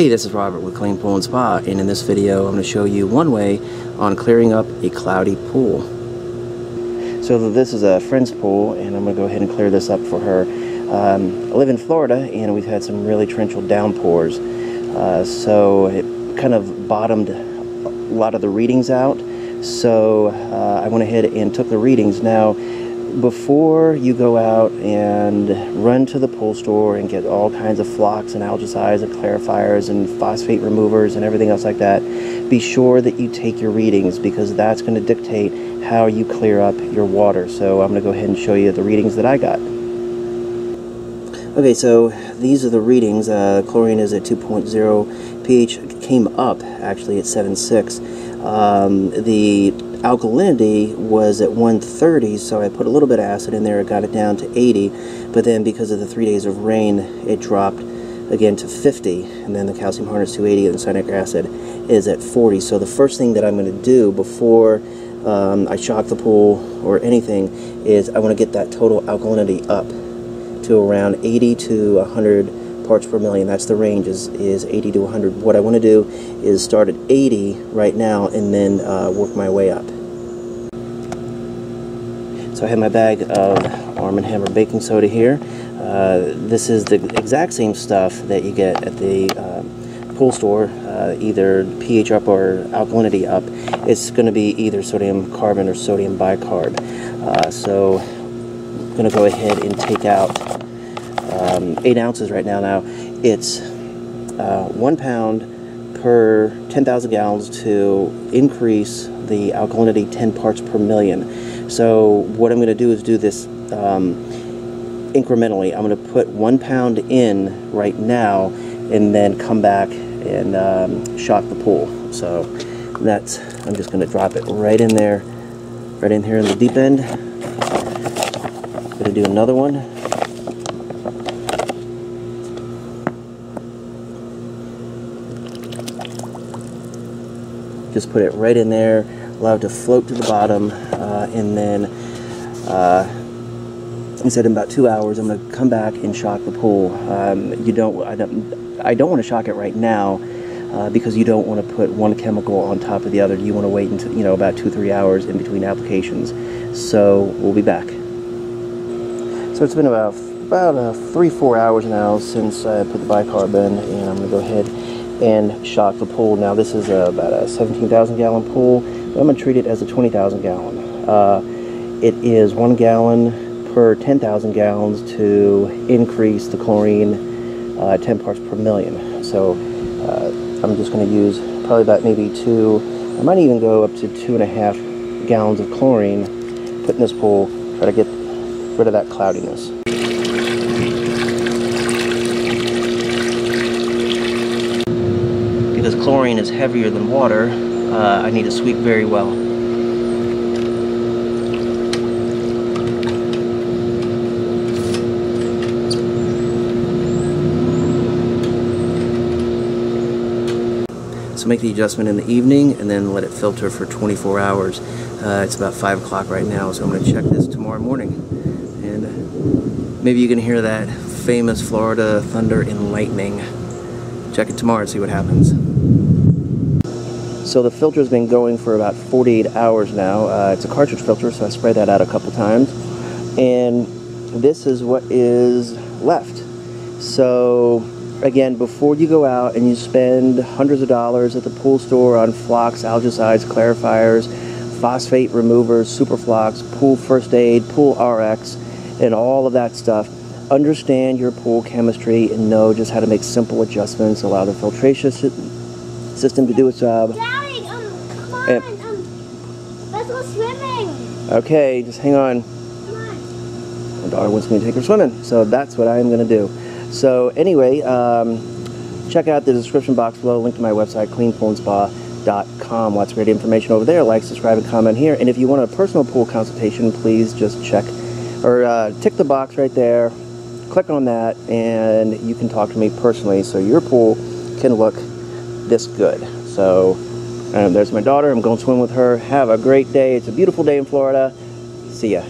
Hey, this is Robert with Clean Pool and Spa, and in this video I'm going to show you one way on clearing up a cloudy pool. So this is a friend's pool, and I'm going to go ahead and clear this up for her. Um, I live in Florida, and we've had some really torrential downpours, uh, so it kind of bottomed a lot of the readings out. So uh, I went ahead and took the readings. Now, before you go out and run to the pool store and get all kinds of flocs and algicides and clarifiers and phosphate removers and everything else like that, be sure that you take your readings because that's going to dictate how you clear up your water. So I'm going to go ahead and show you the readings that I got. Okay, so these are the readings. Uh, chlorine is at 2.0, pH came up actually at 7.6. Um, the alkalinity was at 130, so I put a little bit of acid in there, it got it down to 80, but then because of the three days of rain, it dropped again to 50, and then the calcium hardness 280 and the cyanuric acid is at 40. So the first thing that I'm going to do before um, I shock the pool or anything is I want to get that total alkalinity up to around 80 to 100 parts per million. That's the range is, is 80 to 100. What I want to do is start at 80 right now and then uh, work my way up. So I have my bag of Arm & Hammer baking soda here. Uh, this is the exact same stuff that you get at the uh, pool store, uh, either pH up or alkalinity up. It's going to be either sodium carbon or sodium bicarb. Uh, so I'm going to go ahead and take out um, 8 ounces right now. Now it's uh, 1 pound per 10,000 gallons to increase the alkalinity 10 parts per million. So what I'm going to do is do this um, incrementally. I'm going to put one pound in right now and then come back and um, shock the pool. So that's, I'm just going to drop it right in there, right in here in the deep end. Going to do another one. Just put it right in there, allow it to float to the bottom, uh, and then uh, I said in about two hours I'm going to come back and shock the pool. Um, you don't, I don't, I don't want to shock it right now uh, because you don't want to put one chemical on top of the other. You want to wait until you know about two three hours in between applications. So we'll be back. So it's been about about uh, three four hours now since I put the bicarb in, and I'm going to go ahead and shock the pool. Now this is about a 17,000 gallon pool. I'm going to treat it as a 20,000 gallon. Uh, it is one gallon per 10,000 gallons to increase the chlorine uh, 10 parts per million. So uh, I'm just to use probably about maybe two, I might even go up to two and a half gallons of chlorine, put in this pool, try to get rid of that cloudiness. Because chlorine is heavier than water, uh, I need to sweep very well. So make the adjustment in the evening and then let it filter for 24 hours. Uh, it's about 5 o'clock right now, so I'm going to check this tomorrow morning. And maybe you can hear that famous Florida thunder and lightning. Check it tomorrow and see what happens. So the filter's been going for about 48 hours now. Uh, it's a cartridge filter, so I spray that out a couple times. And this is what is left. So again, before you go out and you spend hundreds of dollars at the pool store on flocs, algicides, clarifiers, phosphate removers, superflox, pool first aid, pool RX, and all of that stuff, understand your pool chemistry and know just how to make simple adjustments, allow the filtration system to do its job. Daddy, um, come on, and, um, let's go swimming. Okay, just hang on. Come on. My daughter wants me to take her swimming, so that's what I'm going to do. So anyway, um, check out the description box below, link to my website, cleanpoolandspa.com. Lots of great information over there. Like, subscribe, and comment here. And if you want a personal pool consultation, please just check or uh, tick the box right there, click on that, and you can talk to me personally so your pool can look this good. So there's my daughter. I'm going to swim with her. Have a great day. It's a beautiful day in Florida. See ya.